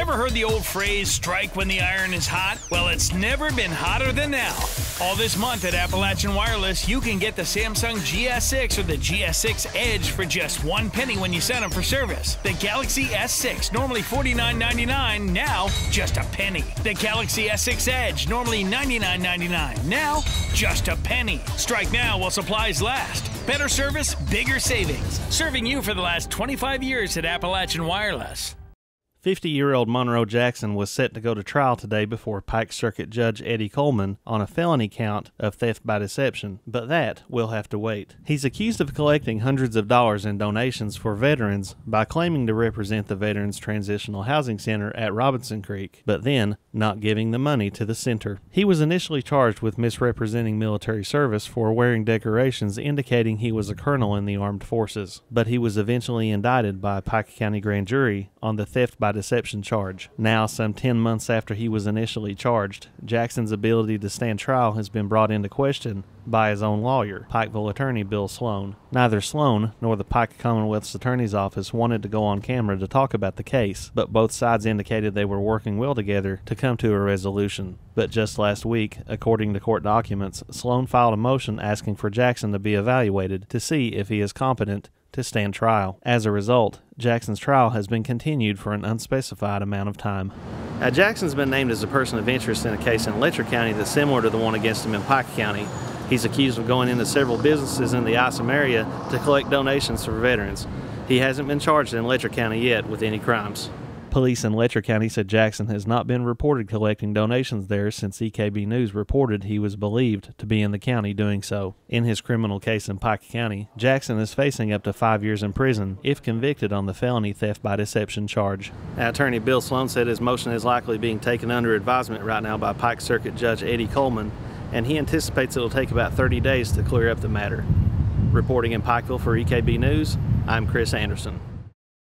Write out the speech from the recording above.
Ever heard the old phrase, strike when the iron is hot? Well, it's never been hotter than now. All this month at Appalachian Wireless, you can get the Samsung GS6 or the GS6 Edge for just one penny when you send them for service. The Galaxy S6, normally $49.99, now just a penny. The Galaxy S6 Edge, normally $99.99, now just a penny. Strike now while supplies last. Better service, bigger savings. Serving you for the last 25 years at Appalachian Wireless. 50 year old Monroe Jackson was set to go to trial today before Pike Circuit Judge Eddy Coleman on a felony count of theft by deception, but that will have to wait. He's accused of collecting hundreds of dollars in donations for veterans by claiming to represent the Veterans Transitional Housing Center at Robinson Creek, but then not giving the money to the center. He was initially charged with misrepresenting military service for wearing decorations indicating he was a colonel in the armed forces, but he was eventually indicted by a Pike County grand jury on the theft by deception charge. Now, some 10 months after he was initially charged, Jackson's ability to stand trial has been brought into question by his own lawyer, Pikeville attorney Bill Sloan. Neither Sloan nor the Pike Commonwealth's Attorney's Office wanted to go on camera to talk about the case, but both sides indicated they were working well together to come to a resolution. But just last week, according to court documents, Sloan filed a motion asking for Jackson to be evaluated to see if he is competent to stand trial. As a result, Jackson's trial has been continued for an unspecified amount of time. Now, Jackson's been named as a person of interest in a case in Letcher County that's similar to the one against him in Pike County. He's accused of going into several businesses in the Isom area to collect donations for veterans. He hasn't been charged in Letcher County yet with any crimes. Police in Letcher County said Jackson has not been reported collecting donations there since EKB News reported he was believed to be in the county doing so. In his criminal case in Pike County, Jackson is facing up to five years in prison if convicted on the felony theft by deception charge. Attorney Bill Sloan said his motion is likely being taken under advisement right now by Pike Circuit Judge Eddy Coleman, and he anticipates it will take about 30 days to clear up the matter. Reporting in Pikeville for EKB News, I'm Chris Anderson.